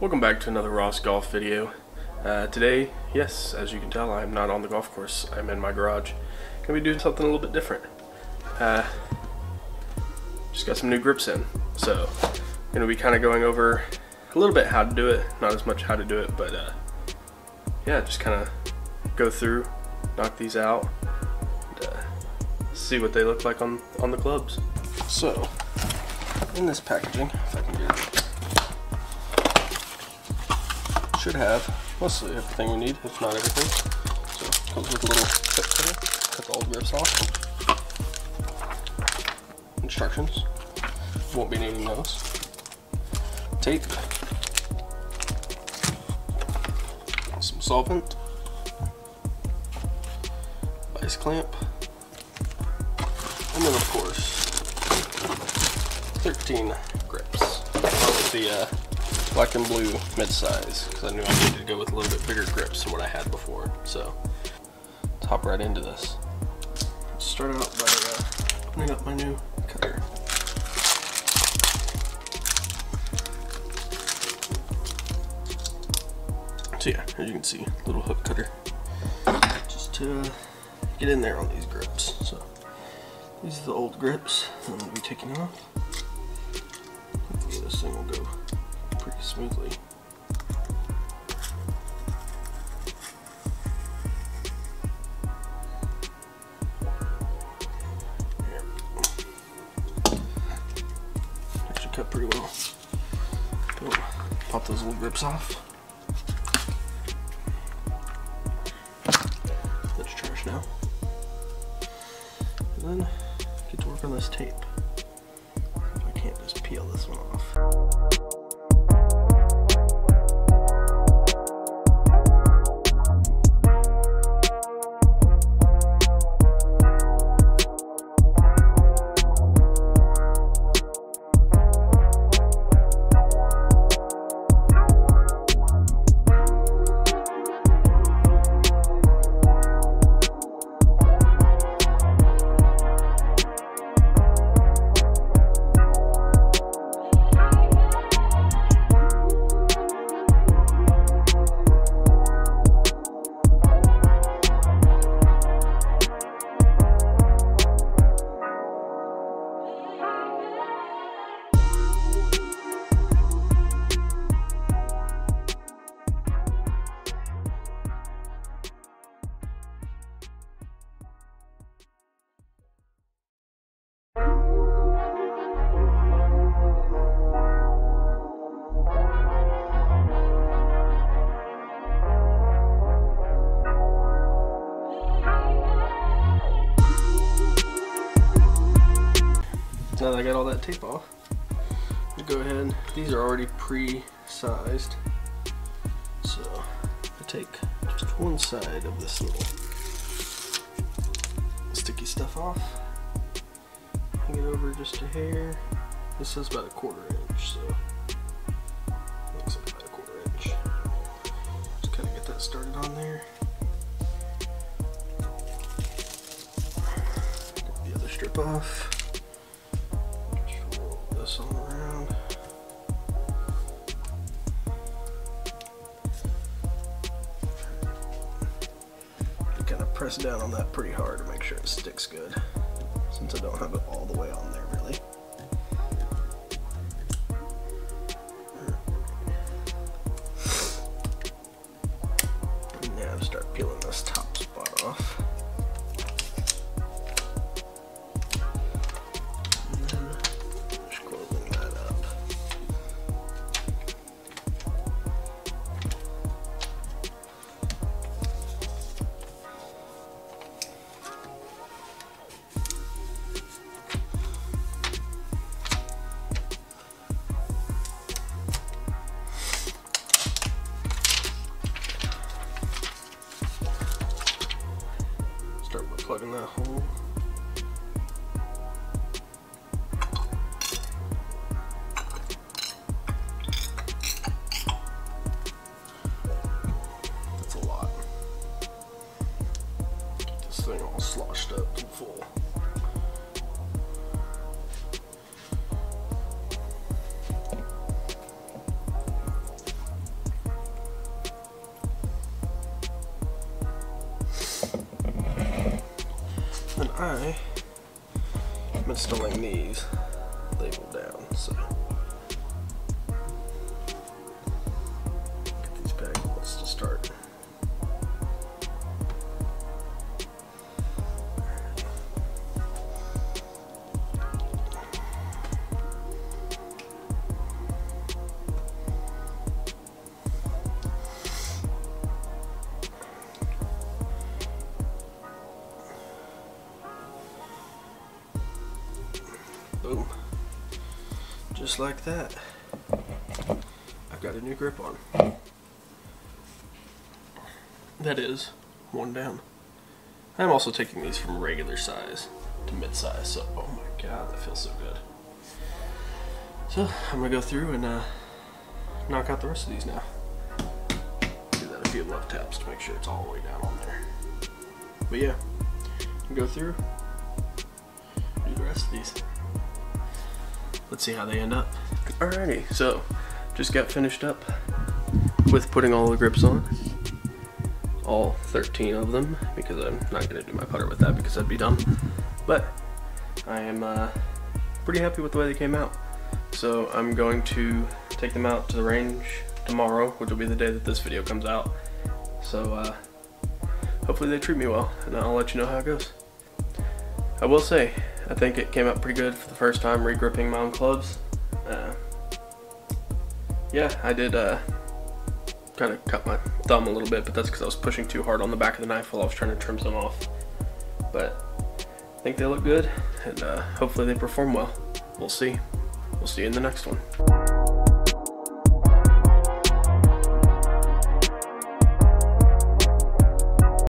Welcome back to another Ross Golf video. Uh, today, yes, as you can tell, I'm not on the golf course. I'm in my garage. Gonna be doing something a little bit different. Uh, just got some new grips in. So, gonna be kind of going over a little bit how to do it. Not as much how to do it, but uh, yeah, just kind of go through, knock these out, and, uh, see what they look like on, on the clubs. So, in this packaging, if I can get it should have mostly everything we need, if not everything. So it comes with a little cut cutter, cut the old grips off. Instructions, won't be needing those. Tape, some solvent, vice clamp, and then of course 13 grips. with the uh, black and blue mid-size because I knew I needed to go with a little bit bigger grips than what I had before. So let's hop right into this. Start out by uh, opening up my new cutter. So yeah, as you can see, little hook cutter. Just to get in there on these grips. So these are the old grips that I'm going to be taking off. Hopefully this thing will go pretty smoothly. Actually cut pretty well. Boom. Pop those little grips off. That's trash now. And then get to work on this tape. I can't just peel this one off. Now that I got all that tape off, we go ahead, these are already pre-sized. So I take just one side of this little sticky stuff off, hang it over just a hair. This is about a quarter inch, so looks like about a quarter inch. Just kind of get that started on there. The other strip off. Press down on that pretty hard to make sure it sticks good. Since I don't have it all the way on there thing all sloshed up and full. And I am installing these. Like that. I've got a new grip on. That is one down. I'm also taking these from regular size to mid-size, so oh my god, that feels so good. So I'm gonna go through and uh, knock out the rest of these now. Do that a few love taps to make sure it's all the way down on there. But yeah, go through, do the rest of these. Let's see how they end up. Alrighty, so just got finished up with putting all the grips on. All 13 of them, because I'm not gonna do my putter with that because that'd be dumb. But I am uh, pretty happy with the way they came out. So I'm going to take them out to the range tomorrow, which will be the day that this video comes out. So uh, hopefully they treat me well, and I'll let you know how it goes. I will say, I think it came out pretty good for the first time regripping my own clubs. Uh, yeah, I did uh, kind of cut my thumb a little bit, but that's because I was pushing too hard on the back of the knife while I was trying to trim some off. But I think they look good, and uh, hopefully they perform well. We'll see. We'll see you in the next one.